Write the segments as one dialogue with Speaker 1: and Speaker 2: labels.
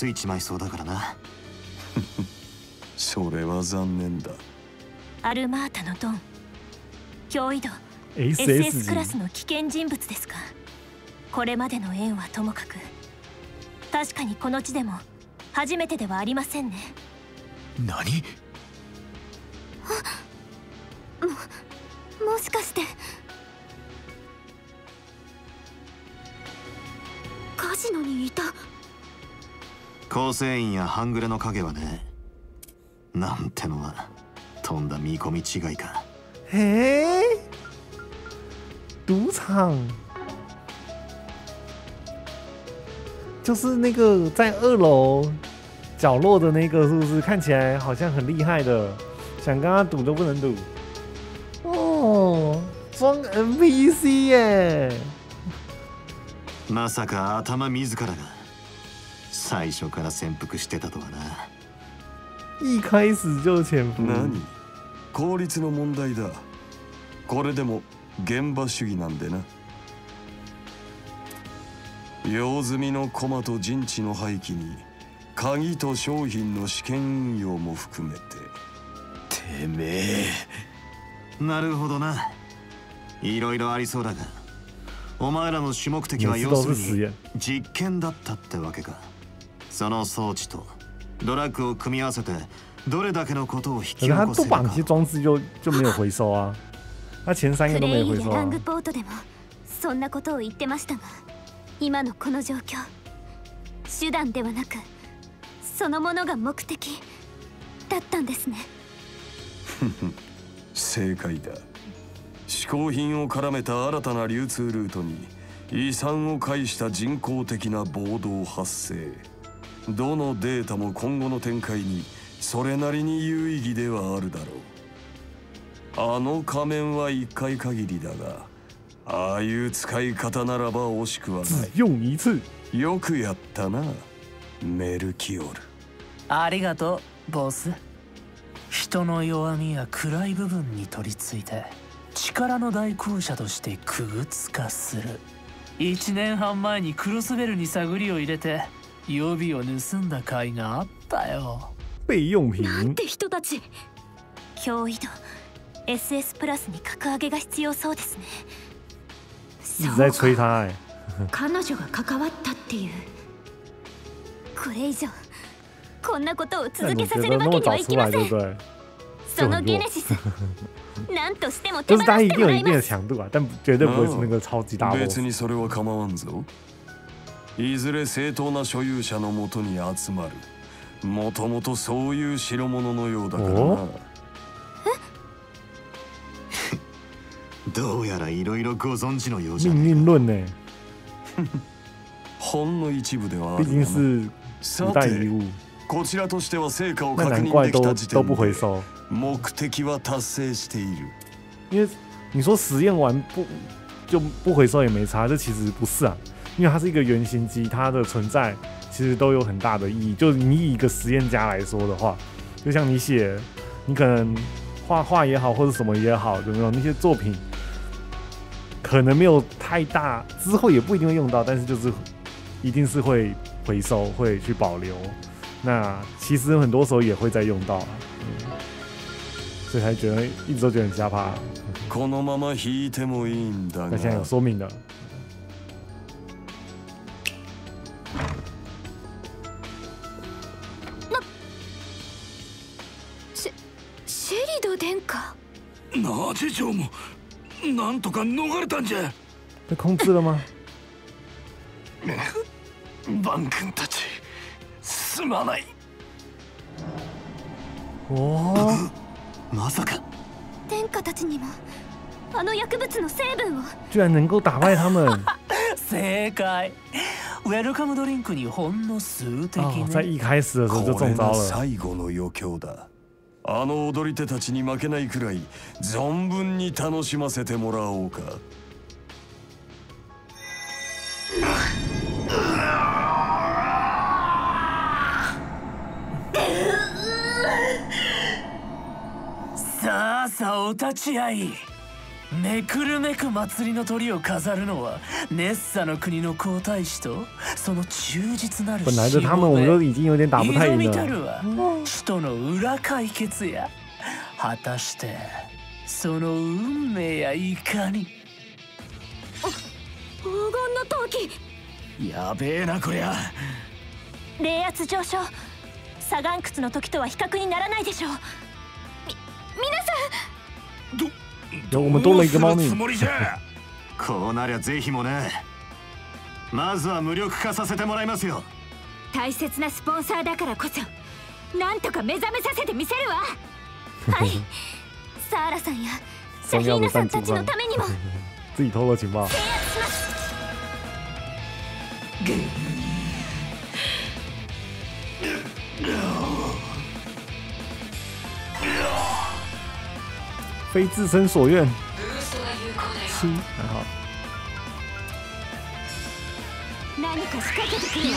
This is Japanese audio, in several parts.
Speaker 1: ついちまいそうだからな
Speaker 2: それは残念だ
Speaker 3: アルマータのドン脅威度
Speaker 4: SS
Speaker 3: クラスの危険人物ですかこれまでの縁はともかく確かにこの地でも初めてではありませんね
Speaker 5: 何
Speaker 3: ももしかして
Speaker 1: 構成員や半グレの影はねなんてのはとんだ見込み違いか
Speaker 4: へえ赌场就是那个在二楼角落的那个，是不是看起来好像很厉害的？想跟他赌都不能赌哦，装 NPC 耶！
Speaker 1: まさか頭自らが。最初から潜伏してたとはな
Speaker 4: 一始就潜伏
Speaker 2: 何効率の問題だこれでも現場主義なんでな用済みの駒と陣地の廃棄に鍵と商品の試験運用も含めて
Speaker 5: てめえ
Speaker 1: なるほどないろいろありそうだがお前らの主目的は要するに実験だったってわけかその装置とドラッグを組み合わせてどれだけのことを引き起こせるか。
Speaker 4: 装置就就没有回收啊，他前三个都没
Speaker 3: 回收、ラングポートでもそんなことを言ってましたが、今のこの状況、手段ではなくそのものが目的だったんですね。
Speaker 2: 正解だ。嗜好品を絡めた新たな流通ルートに遺産をした人工的な暴動発生。どのデータも今後の展開にそれなりに有意義ではあるだろうあの仮面は一回限りだがああいう使い方ならば惜しくはないよくやったなメルキオル
Speaker 6: ありがとうボス人の弱みや暗い部分に取りついて力の代行者としてくぐつかする1年半前にクロスベルに探りを入れて予備を盗んだ甲斐があったよ
Speaker 4: 備用品
Speaker 3: なんて人たち脅威度 SS プラスに格上げが必要そうですね
Speaker 4: 在催他
Speaker 3: 彼女が関わったっていうこれ以上こんなことを続けさせるわけにはいきませんそのゲネシス何としても手放してもらいます
Speaker 4: 就是他一定有一定的强度啊但绝对不会是那个超级大
Speaker 2: 別にそれは構わんぞいずれ正当な所有者のもとに集まるもともとそういう代物のようだからな
Speaker 1: どうやらいろいろご存知のようじゃね
Speaker 4: え
Speaker 2: ほんの一部ではあるがさてこちらとしては成果を確認できた時点で目的は達成している
Speaker 4: 因为你说实验完不就不回收也没差，这其实不是啊。因为它是一个原型机，它的存在其实都有很大的意义。就是你以一个实验家来说的话，就像你写，你可能画画也好，或者什么也好，有没有那些作品，可能没有太大，之后也不一定会用到，但是就是一定是会回收，会去保留。那其实很多时候也会再用到，所以才觉得，一直都觉得很
Speaker 2: 奇怕。
Speaker 4: 那现在有说明
Speaker 5: 的。那智長もなんとか逃れたんじゃ
Speaker 4: 被控制了吗
Speaker 5: バン君たちすまない
Speaker 4: おお
Speaker 1: まさか
Speaker 3: 天下たちにもあの薬物の成分を
Speaker 4: 居然能够打败他们
Speaker 6: 正解ウェルカムドリンクにほんの数滴、
Speaker 4: ね、あ、
Speaker 6: 在
Speaker 4: 一開始的时候就中招了。
Speaker 2: 最後の余興だ。あの踊り手たちに負けないくらい存分に楽しませてもらおうか。
Speaker 6: さあさあお立ち会いめくるめく祭りの鳥を飾るのはネッサの国の皇太子とその忠実なる
Speaker 4: 本来就他们我们都已经有点打不太赢了。
Speaker 6: 使の裏解決や果たしてその運命やいかに
Speaker 3: 黄金の陶器
Speaker 5: やべえなこりゃ
Speaker 3: 冷圧上昇砂岩窟の時とは比較にならないでしょうみ皆さん
Speaker 4: どどうも
Speaker 5: どうするつもりじゃ
Speaker 1: こうなりゃぜひもねまずは無力化させてもらいますよ
Speaker 3: 大切なスポンサーだからこそなんとか目覚めさせてみせるわはい サーラさんやシャヒーナさんたちのためにも
Speaker 4: 自己偷了情報
Speaker 3: 制圧します
Speaker 4: 非自身所愿。七，很好。
Speaker 3: 不退。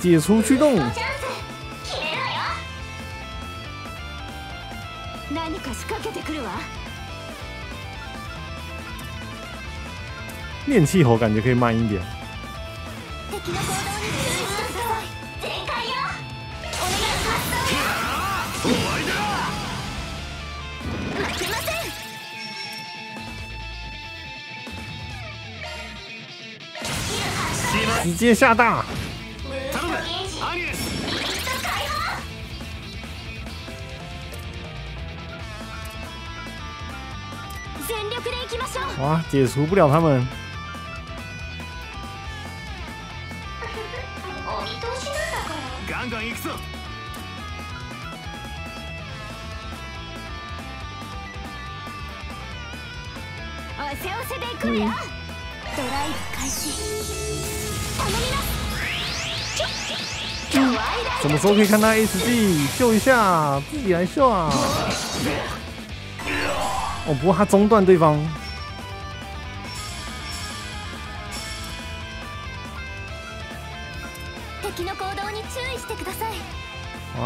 Speaker 4: 解除驱
Speaker 3: 动。追かけてくるわ。
Speaker 4: 练气喉感觉可以慢一点。直接下大。哇！解除不了他们。
Speaker 3: 怎么一次。我先
Speaker 4: 一么看到 S D，秀一下，自己来秀啊！哦，不过他中断对方。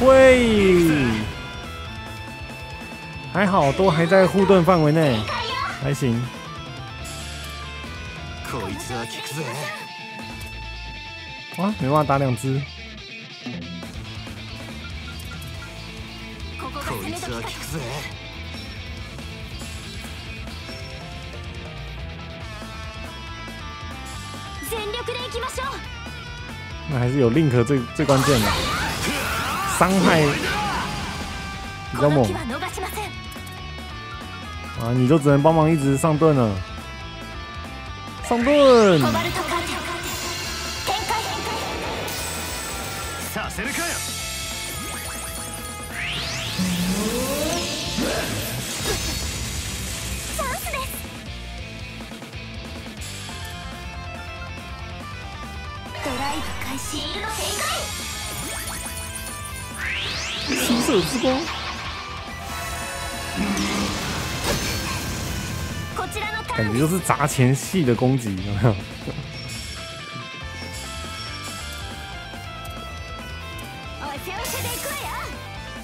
Speaker 4: 会，还好都还在护盾范围内，还行。哇，没法打两只。那还是有 link 最最关键的。伤害。比较猛。啊，你就只能帮忙一直上盾了，上盾。
Speaker 3: ドライブ開始シール展開
Speaker 4: 七色之光。感觉就是砸钱系的攻击，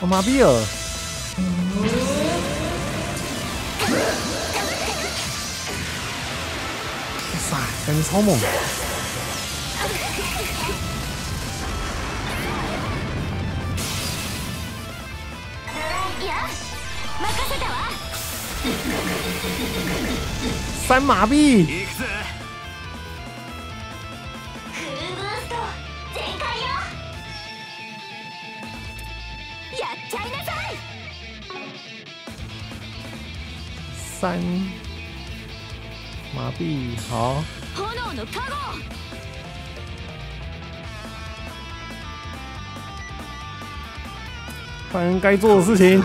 Speaker 4: 我麻痹哟！哇，真超猛！三马币。三麻痹好！反正该做的事情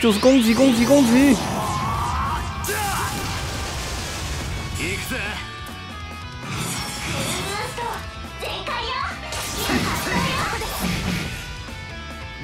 Speaker 4: 就是攻击，攻击，攻击。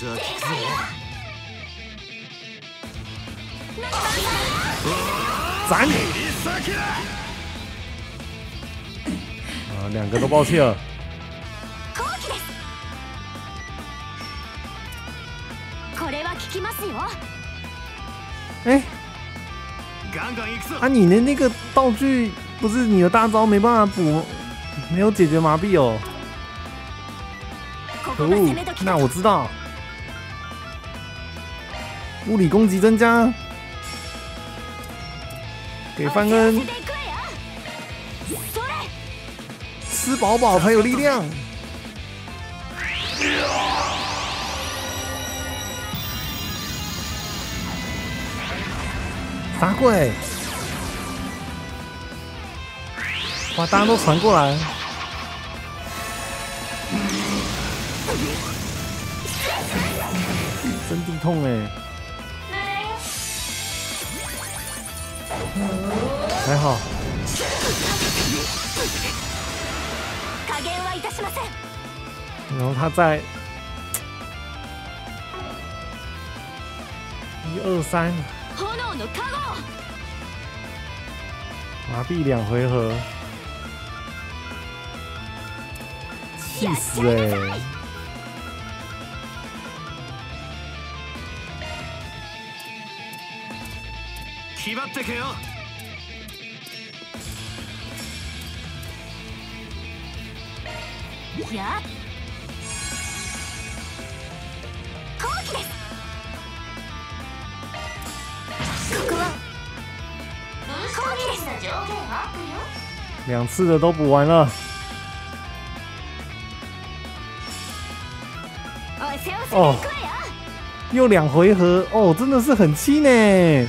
Speaker 5: 斩！
Speaker 4: 斩！啊，两个都抱气了。哎，啊，你的那个道具不是你的大招没办法补，没有解决麻痹哦。可恶，那我知道。物理攻击增加，给
Speaker 3: 翻个
Speaker 4: 吃饱饱才有力量。打过来，把刀都传过来，真痛哎！还好。然后他在一二三，麻痹两回合，气死哎！
Speaker 3: 起吧，坦克哟！呀，空气！
Speaker 4: 两次的都补完了。哦，又两回合哦，真的是很气呢。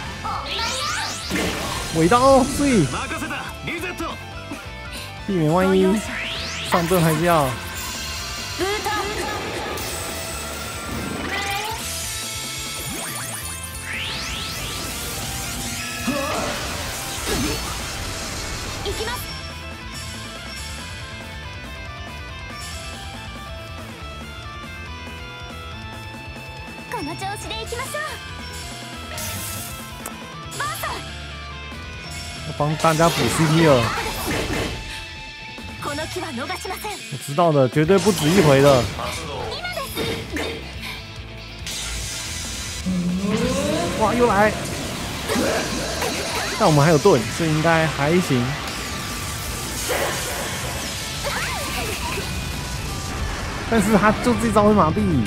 Speaker 4: 尾刀碎。避免万一，上盾还是要。
Speaker 3: この調子でいきましょう
Speaker 4: 帮大家补 CT 了，我知道的，绝对不止一回的。哇，又来！但我们还有盾，这应该还行。但是他就这招会麻痹。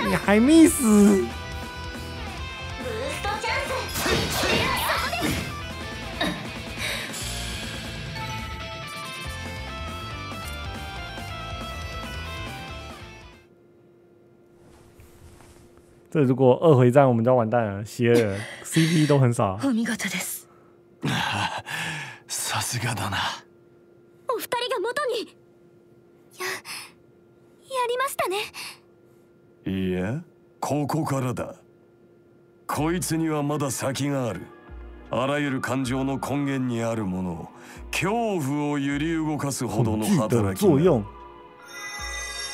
Speaker 4: 你还
Speaker 3: miss？
Speaker 4: 这如果二回战我们就要完蛋了，邪恶 CP 都很少。
Speaker 3: お見事です。
Speaker 5: さすがだな。
Speaker 3: お二人が元に。やりましたね
Speaker 2: いいやここからだこいつにはまだ先があるあらゆる感情の根源にあるもの恐怖を揺り動かすほどの働き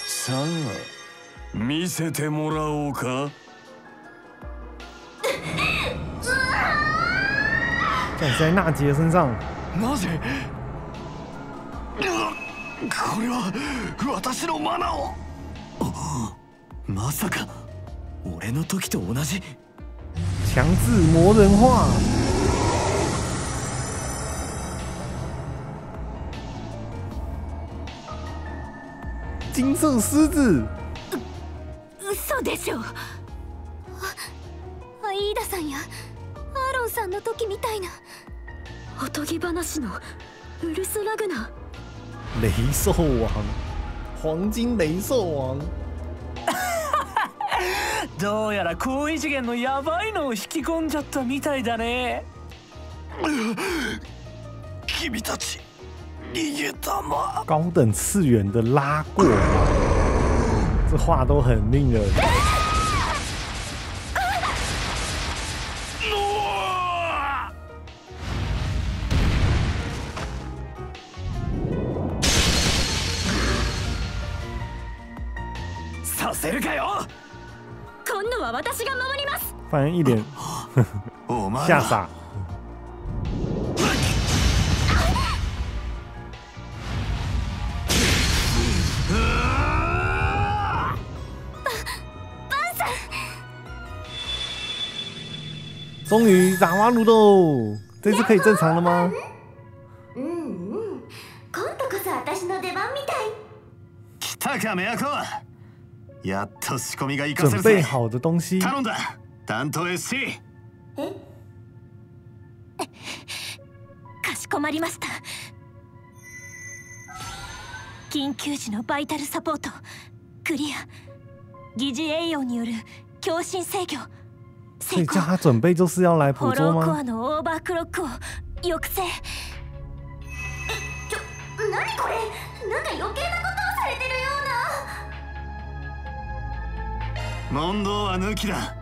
Speaker 2: さあ見せてもらおうか
Speaker 4: 在身上。
Speaker 5: なぜこれは私のマナをまさか俺の時と同じ
Speaker 4: 強制魔人化金色狮子
Speaker 3: 嘘でしょアイーダさんやアーロンさんの時みたいなおとぎ話のウルス・ラグナー
Speaker 4: 雷兽王，黄金雷兽王。
Speaker 6: 哈哈，どうやら高異次元のヤバいのを引き込んじゃったみたいだね。
Speaker 5: 君たち、逃げたも。
Speaker 4: 高等次元的拉过，这话都很令人。反正一脸吓傻。终于染完乳了，这次可以正常了吗？准备好的东西。
Speaker 1: 担当 SC え
Speaker 3: かしこまりました緊急時のバイタルサポートクリア疑似栄養による強振制御
Speaker 4: 所以叫他准备就是要来捕捉吗？
Speaker 3: コアのオーバークロックを抑制。え、ちょ、なにこれ？なんか余計なことをされてるような。
Speaker 1: 問答は抜きだ。